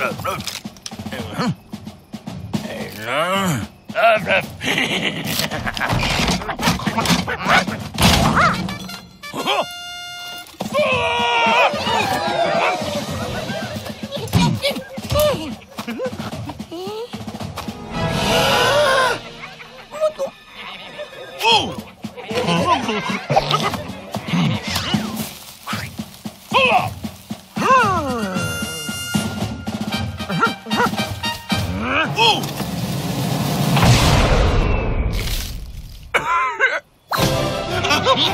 Hello.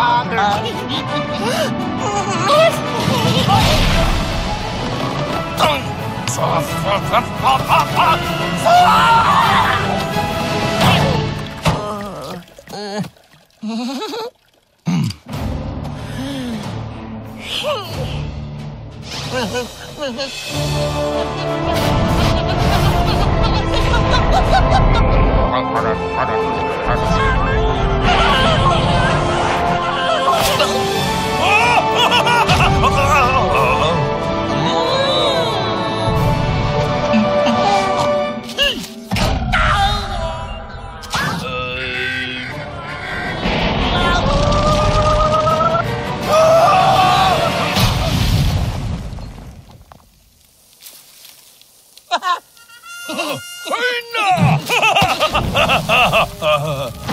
啊！疼！死死死死死死死！啊！哈哈哈哈哈！Enough!